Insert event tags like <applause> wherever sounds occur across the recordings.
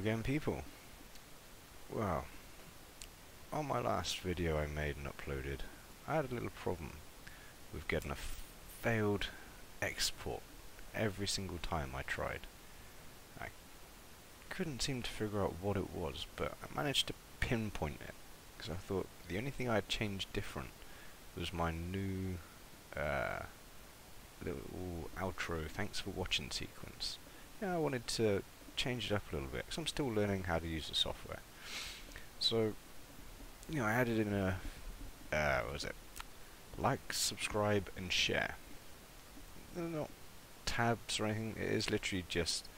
again people. Well, on my last video I made and uploaded, I had a little problem with getting a failed export every single time I tried. I couldn't seem to figure out what it was, but I managed to pinpoint it, because I thought the only thing I'd changed different was my new uh, little outro thanks for watching sequence. Yeah, I wanted to change it up a little bit because I'm still learning how to use the software. So, you know, I added in a, uh, what was it? Like, subscribe, and share. They're not tabs or anything, it is literally just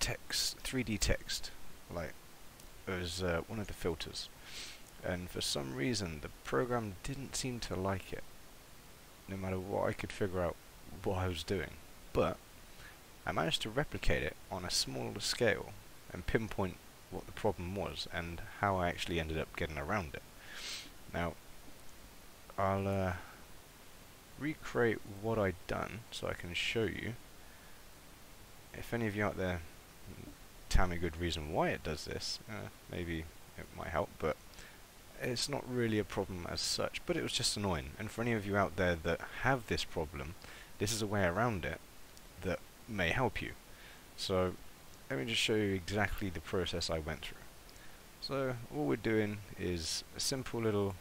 text, 3D text, like, it was uh, one of the filters. And for some reason, the program didn't seem to like it, no matter what I could figure out what I was doing. But, I managed to replicate it on a smaller scale and pinpoint what the problem was and how I actually ended up getting around it. Now, I'll uh, recreate what I'd done so I can show you. If any of you out there tell me a good reason why it does this, uh, maybe it might help, but it's not really a problem as such, but it was just annoying. And for any of you out there that have this problem, this is a way around it may help you. So let me just show you exactly the process I went through. So all we're doing is a simple little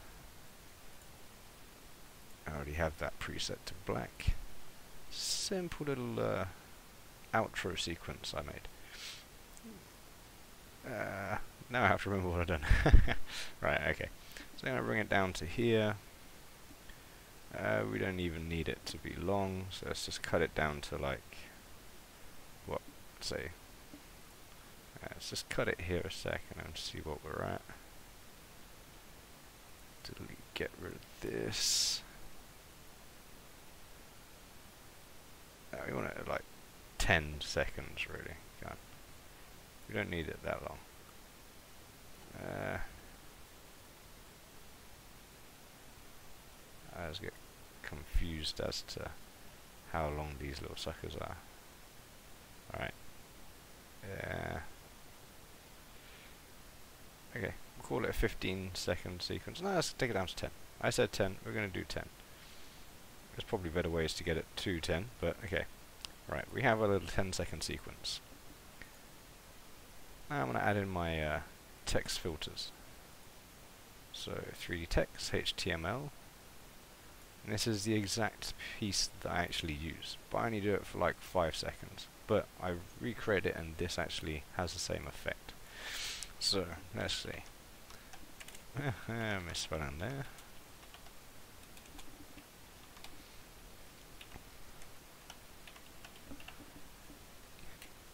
I already have that preset to black. Simple little uh, outro sequence I made. Uh, now I have to remember what I've done. <laughs> right, okay. So I'm going to bring it down to here. Uh, we don't even need it to be long, so let's just cut it down to like Uh, let's just cut it here a second and see what we're at. Delete, get rid of this. We want it at like 10 seconds really. God. We don't need it that long. Uh, I always get confused as to how long these little suckers are. Alright. Yeah. Okay, we'll call it a 15 second sequence. No, let's take it down to 10. I said 10, we're going to do 10. There's probably better ways to get it to 10, but okay. Right, we have a little 10 second sequence. Now I'm going to add in my uh, text filters. So 3D text, HTML, and this is the exact piece that I actually use, but I only do it for like 5 seconds but I recreate it and this actually has the same effect. So, let's see. <laughs> Misspelling there.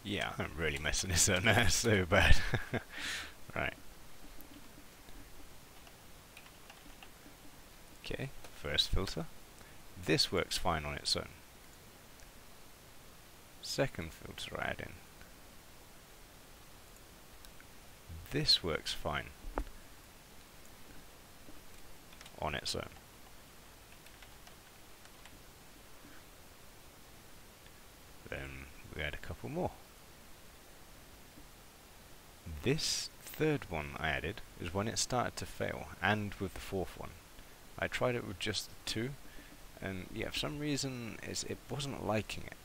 Yeah, I'm really messing this up now, <laughs> so bad. <laughs> right. Okay, first filter. This works fine on its own second filter I add in. This works fine on its own. Then we add a couple more. This third one I added is when it started to fail, and with the fourth one. I tried it with just the two, and yeah, for some reason it wasn't liking it.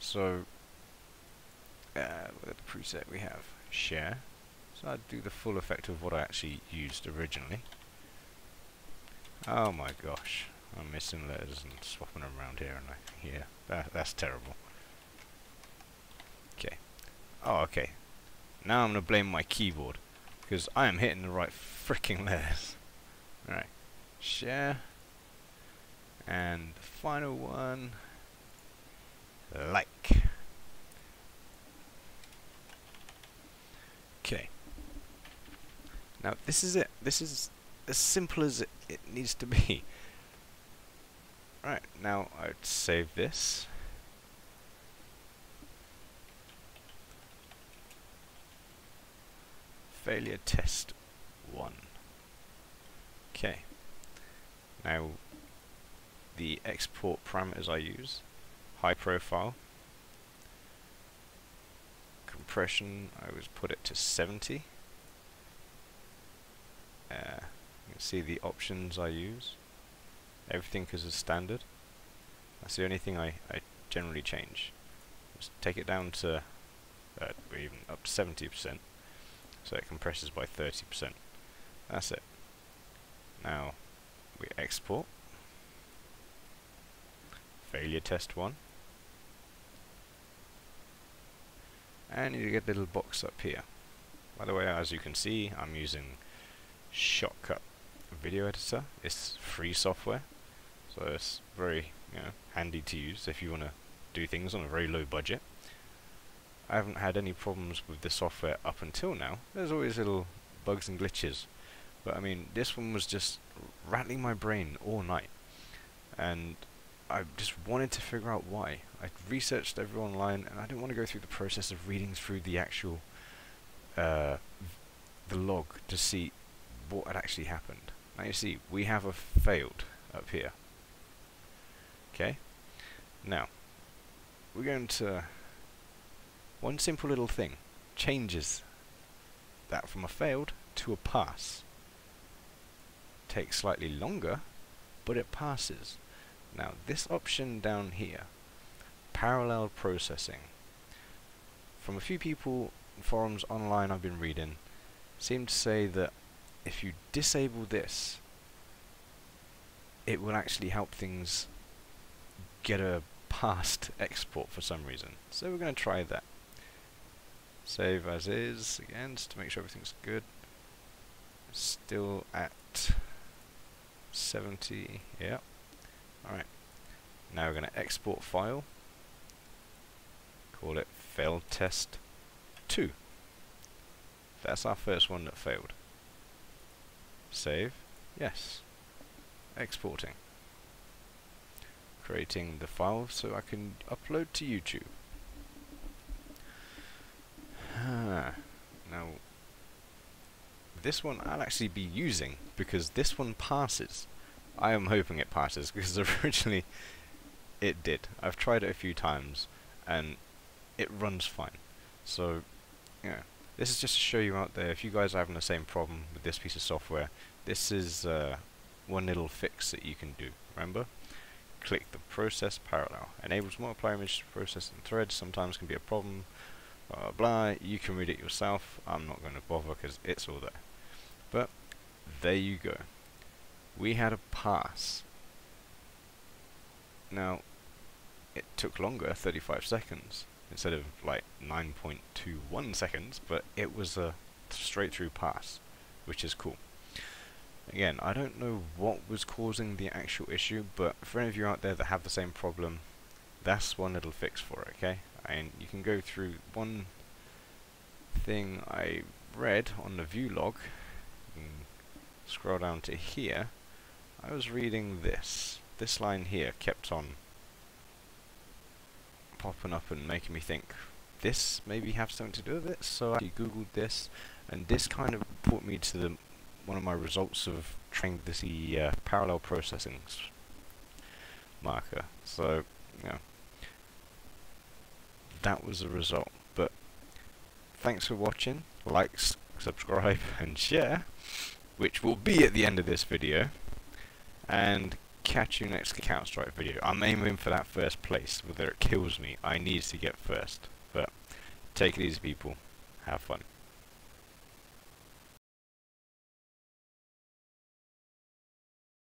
So, uh, the preset we have share. So I'd do the full effect of what I actually used originally. Oh my gosh, I'm missing letters and swapping them around here, and I, yeah, that, that's terrible. Okay. Oh, okay. Now I'm gonna blame my keyboard because I am hitting the right freaking letters. Alright, share, and the final one like. Okay. Now this is it. This is as simple as it, it needs to be. <laughs> Right, now I'd save this. Failure test 1. Okay. Now the export parameters I use high profile, compression, I was put it to 70. Uh, you can see the options I use. Everything is as standard. That's the only thing I, I generally change. Just take it down to, uh, even up to 70%, so it compresses by 30%. That's it. Now, we export. Failure test 1. and you get a little box up here. By the way, as you can see, I'm using Shotcut Video Editor. It's free software, so it's very you know, handy to use if you want to do things on a very low budget. I haven't had any problems with the software up until now. There's always little bugs and glitches, but I mean, this one was just rattling my brain all night, and I just wanted to figure out why. I researched everyone online, and I didn't want to go through the process of reading through the actual uh, the log to see what had actually happened. Now you see, we have a failed up here. Okay. Now we're going to one simple little thing changes that from a failed to a pass. Takes slightly longer, but it passes. Now this option down here, parallel processing, from a few people forums online I've been reading, seem to say that if you disable this, it will actually help things get a past <laughs> export for some reason. So we're going to try that. Save as is, again, just to make sure everything's good. Still at 70, yep. Alright. Now we're going to export file. Call it failed test 2. That's our first one that failed. Save. Yes. Exporting. Creating the file so I can upload to YouTube. Ah. Now, this one I'll actually be using because this one passes. I am hoping it passes because <laughs> originally it did. I've tried it a few times and it runs fine. So, yeah, this is just to show you out there, if you guys are having the same problem with this piece of software, this is uh, one little fix that you can do. Remember? Click the process parallel. Enables multiple image processing threads, sometimes can be a problem, blah, blah. You can read it yourself. I'm not going to bother because it's all there. But, there you go we had a pass. Now, it took longer, 35 seconds, instead of like 9.21 seconds, but it was a straight through pass, which is cool. Again, I don't know what was causing the actual issue, but for any of you out there that have the same problem, that's one little fix for it, okay? And you can go through one thing I read on the view log, scroll down to here, I was reading this. This line here kept on popping up and making me think this maybe have something to do with it. So I googled this, and this kind of brought me to the one of my results of trying this uh, parallel processing marker. So yeah, that was the result. But thanks for watching. Like, subscribe, and share, which will be at the end of this video and catch you next Counter-Strike video. I'm aiming for that first place. Whether it kills me, I need to get first. But take it easy, people. Have fun.